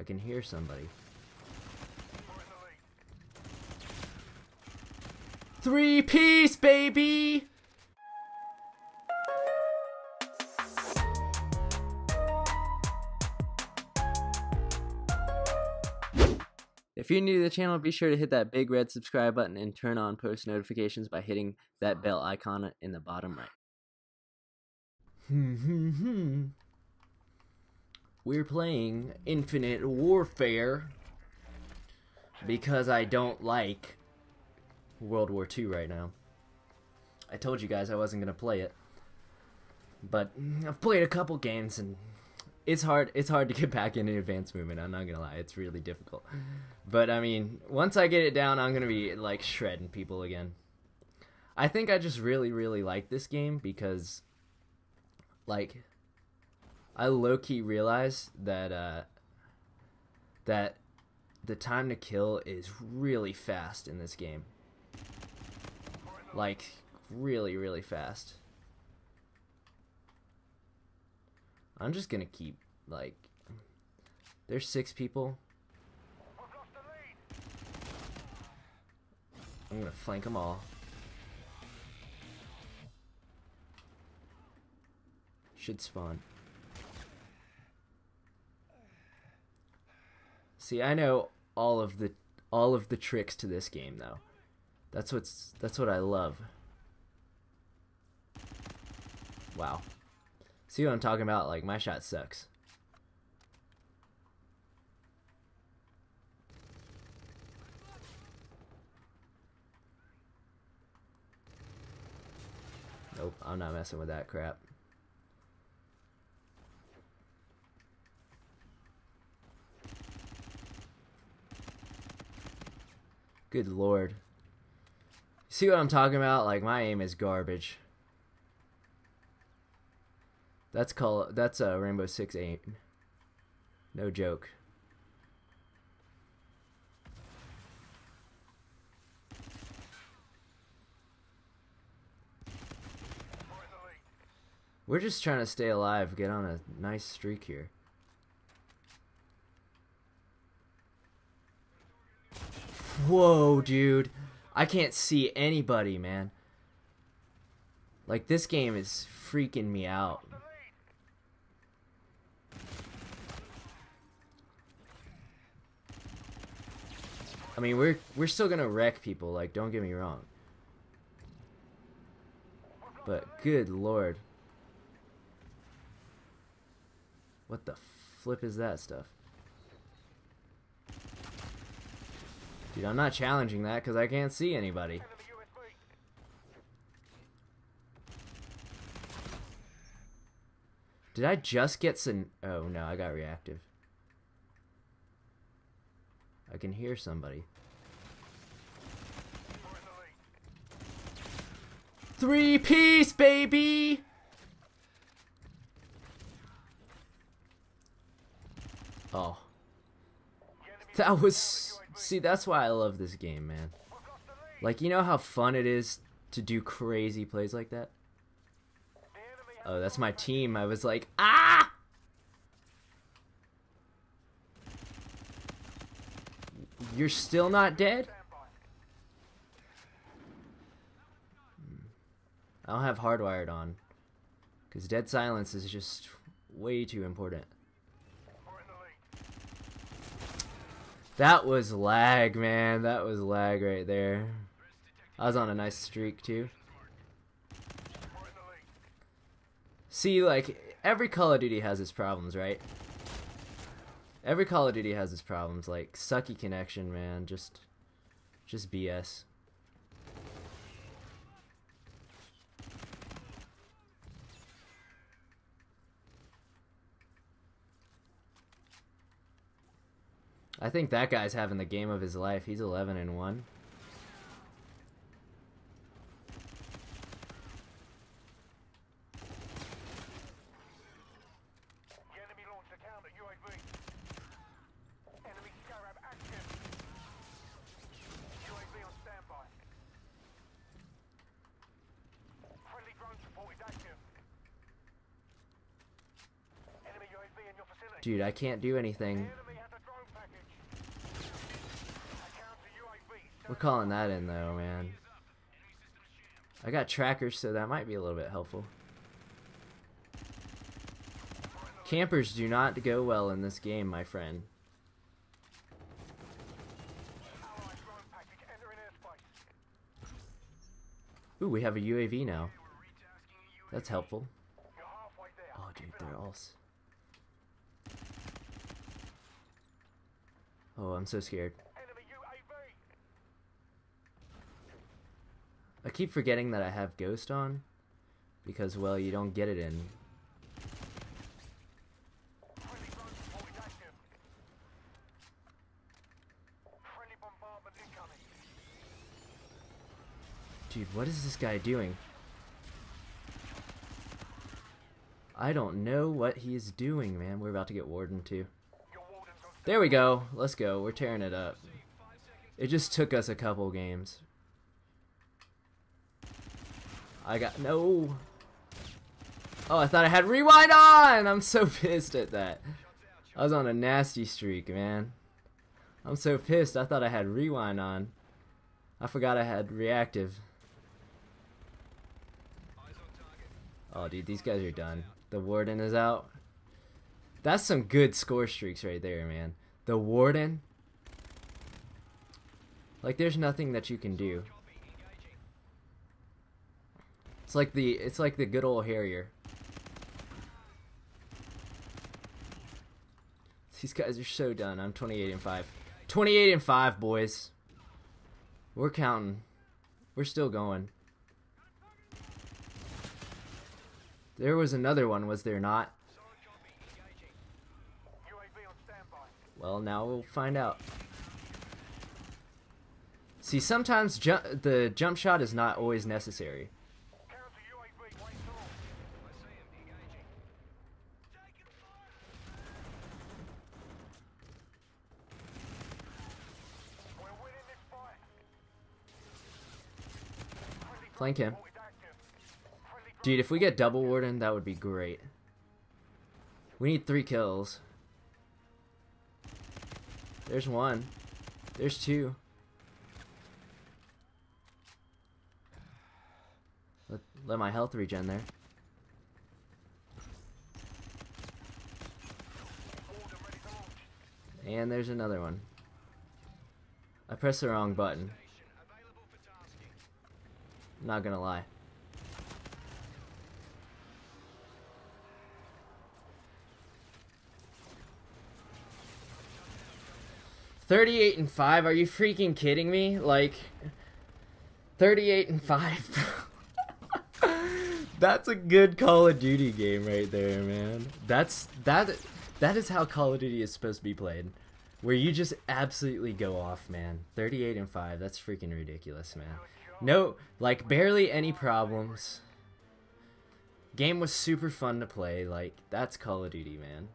I can hear somebody. Three piece, baby! If you're new to the channel, be sure to hit that big red subscribe button and turn on post notifications by hitting that bell icon in the bottom right. Hmm, hmm, hmm. We're playing Infinite Warfare because I don't like World War II right now. I told you guys I wasn't going to play it. But I've played a couple games and it's hard it's hard to get back into advanced movement i'm not gonna lie it's really difficult but i mean once i get it down i'm gonna be like shredding people again i think i just really really like this game because like i low-key realize that uh that the time to kill is really fast in this game like really really fast I'm just gonna keep like there's six people. I'm gonna flank them all. Should spawn. See, I know all of the all of the tricks to this game though. That's what's that's what I love. Wow. See what I'm talking about? Like, my shot sucks. Nope, I'm not messing with that crap. Good lord. See what I'm talking about? Like, my aim is garbage. That's call that's a Rainbow Six Eight. No joke. We're just trying to stay alive, get on a nice streak here. Whoa, dude. I can't see anybody, man. Like, this game is freaking me out. I mean, we're we're still gonna wreck people. Like, don't get me wrong. But good lord, what the flip is that stuff? Dude, I'm not challenging that because I can't see anybody. Did I just get some... Oh, no, I got reactive. I can hear somebody. Three piece, baby! Oh. That was... See, that's why I love this game, man. Like, you know how fun it is to do crazy plays like that? Oh, that's my team. I was like, ah! You're still not dead? I don't have hardwired on. Because dead silence is just way too important. That was lag, man. That was lag right there. I was on a nice streak, too. See, like, every Call of Duty has its problems, right? Every Call of Duty has its problems, like sucky connection, man. Just, just BS. I think that guy's having the game of his life. He's 11 and 1. Dude, I can't do anything. We're calling that in though, man. I got trackers, so that might be a little bit helpful. Campers do not go well in this game, my friend. Ooh, we have a UAV now. That's helpful. Oh, dude, they're all... Oh, I'm so scared. I keep forgetting that I have Ghost on. Because, well, you don't get it in. Dude, what is this guy doing? I don't know what he's doing, man. We're about to get Warden, too. There we go. Let's go. We're tearing it up. It just took us a couple games. I got no. Oh, I thought I had rewind on. I'm so pissed at that. I was on a nasty streak, man. I'm so pissed. I thought I had rewind on. I forgot I had reactive. Oh, dude, these guys are done. The warden is out. That's some good score streaks right there, man. The warden. Like, there's nothing that you can do. It's like the it's like the good old Harrier. These guys are so done. I'm 28 and 5. 28 and 5, boys. We're counting. We're still going. There was another one, was there not? Well, now we'll find out. See, sometimes ju the jump shot is not always necessary. Flank him. Dude, if we get double warden, that would be great. We need three kills. There's one. There's two. Let, let my health regen there. And there's another one. I pressed the wrong button. Not gonna lie. Thirty-eight and five? Are you freaking kidding me? Like, thirty-eight and five. That's a good Call of Duty game right there, man. That's that. That is how Call of Duty is supposed to be played, where you just absolutely go off, man. Thirty-eight and five. That's freaking ridiculous, man. No, like barely any problems. Game was super fun to play. Like that's Call of Duty, man.